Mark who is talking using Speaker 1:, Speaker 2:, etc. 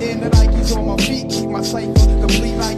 Speaker 1: In the Nikes on my feet, keep my cipher complete.